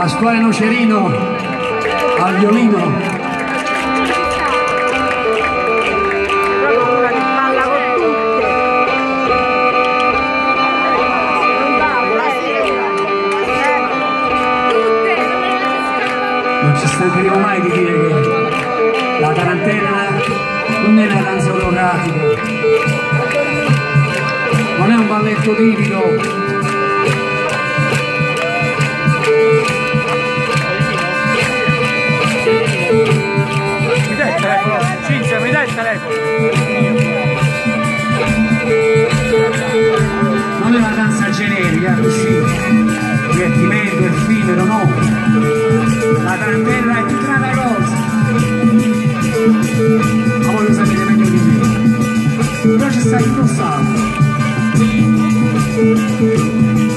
Pasquale Nocerino al violino. Non ci stancheremo mai di dire che la tarantella non è una danza coreografica non è un balletto tipico Non è una danza generica, così, divertimento, effimero, no. La tarantella è tutta una cosa. Ma voi lo sapete meglio di me. Però ci sta lo sa.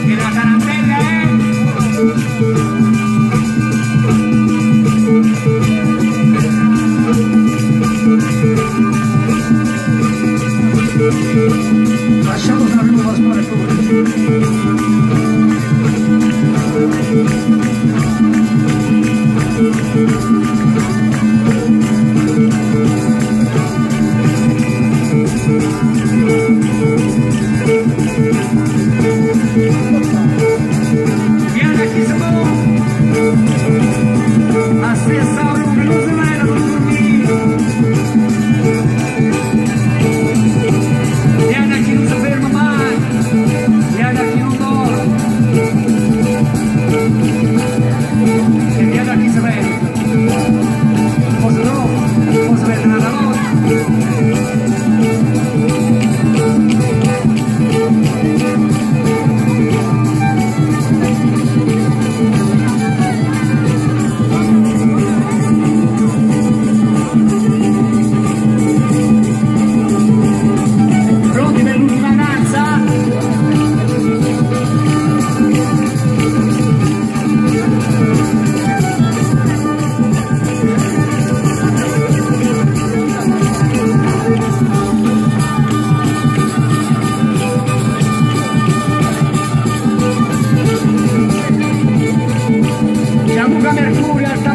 Che la tarantella è... Mercurio al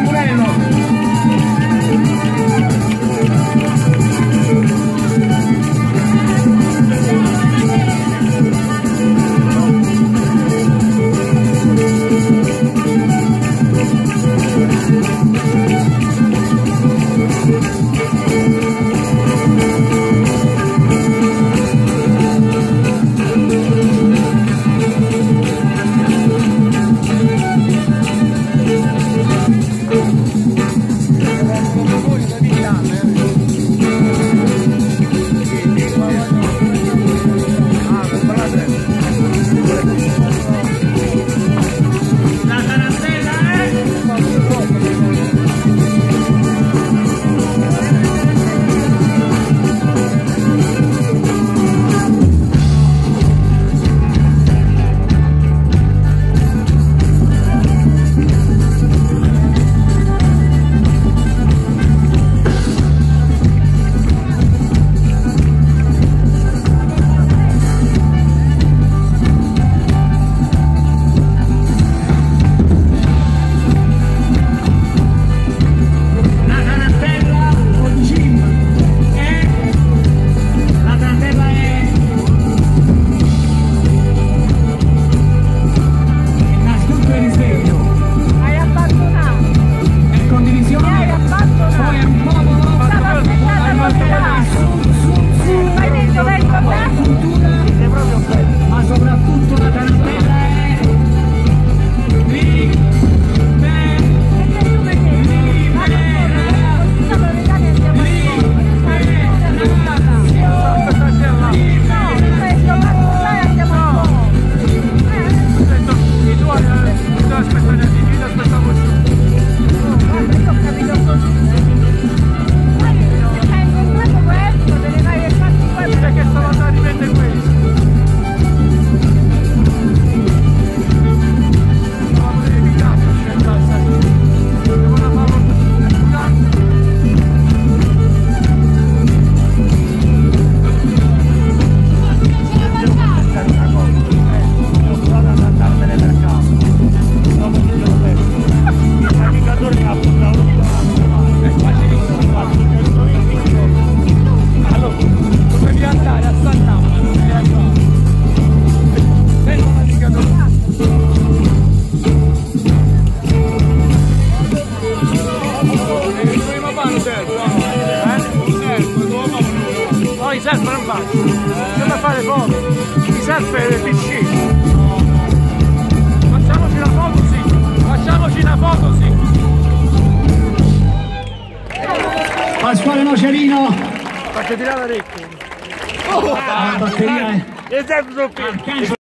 Mi serve il PC. Facciamoci una foto, sì. Facciamoci una foto, sì. Pasquale Nocerino, Faccio tirare l'orecchio. la batteria è... Sempre